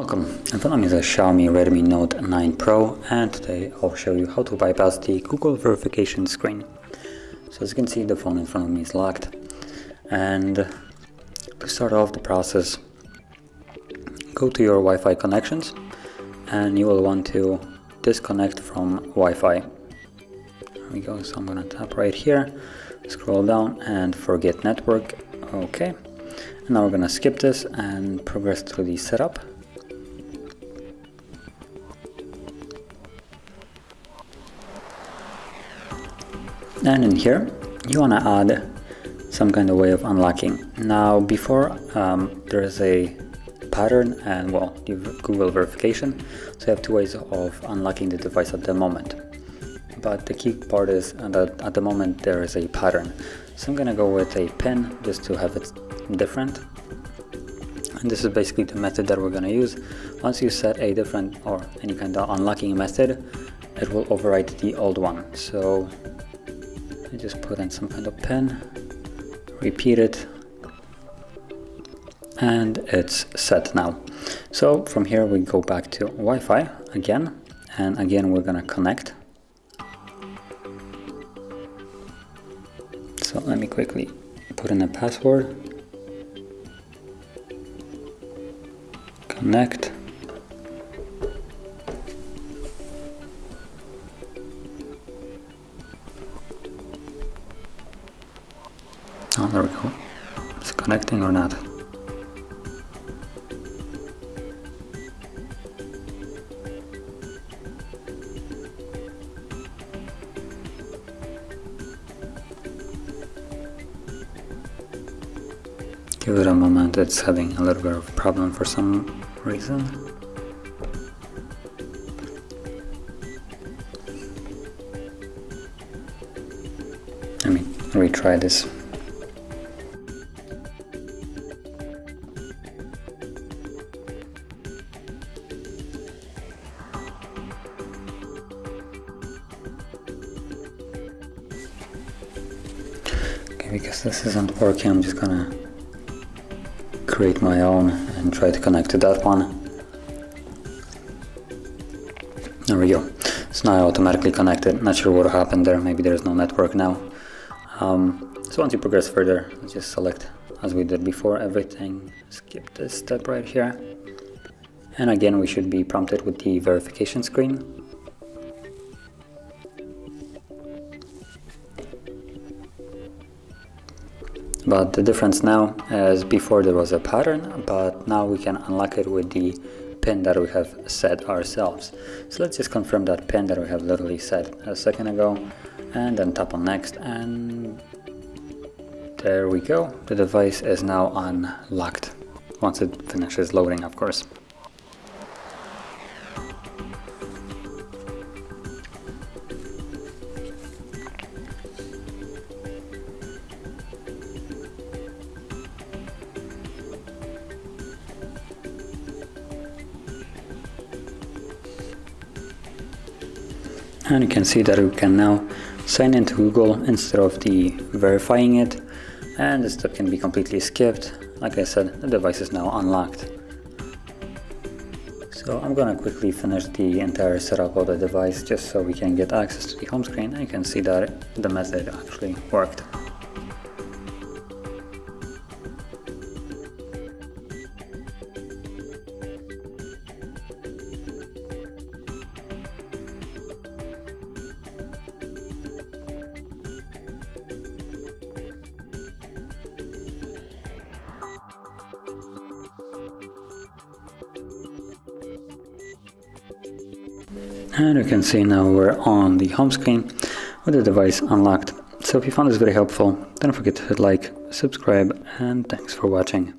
Welcome, me is a Xiaomi Redmi Note 9 Pro and today I'll show you how to bypass the Google verification screen. So as you can see the phone in front of me is locked and to start off the process go to your Wi-Fi connections and you will want to disconnect from Wi-Fi. There we go, so I'm gonna tap right here, scroll down and forget network, okay. And now we're gonna skip this and progress through the setup. and in here you want to add some kind of way of unlocking. Now before um, there's a pattern and well Google verification. So you have two ways of unlocking the device at the moment but the key part is that at the moment there is a pattern. So I'm gonna go with a pin just to have it different. And this is basically the method that we're gonna use. Once you set a different or any kind of unlocking method it will overwrite the old one. So I just put in some kind of pin, repeat it, and it's set now. So from here we go back to Wi-Fi again, and again we're gonna connect. So let me quickly put in a password, connect, Oh, there we go. Is it connecting or not? Give it a moment, it's having a little bit of problem for some reason. Let me retry this. Okay, because this isn't working I'm just gonna create my own and try to connect to that one. There we go. It's now automatically connected. Not sure what happened there. Maybe there's no network now. Um, so once you progress further just select as we did before everything. Skip this step right here. And again we should be prompted with the verification screen But the difference now is before there was a pattern, but now we can unlock it with the pin that we have set ourselves. So let's just confirm that pin that we have literally set a second ago and then tap on next and there we go. The device is now unlocked once it finishes loading of course. And you can see that we can now sign into Google instead of the verifying it. And this step can be completely skipped. Like I said the device is now unlocked. So I'm gonna quickly finish the entire setup of the device just so we can get access to the home screen and you can see that the method actually worked And you can see now we're on the home screen with the device unlocked. So if you found this very helpful, don't forget to hit like, subscribe, and thanks for watching.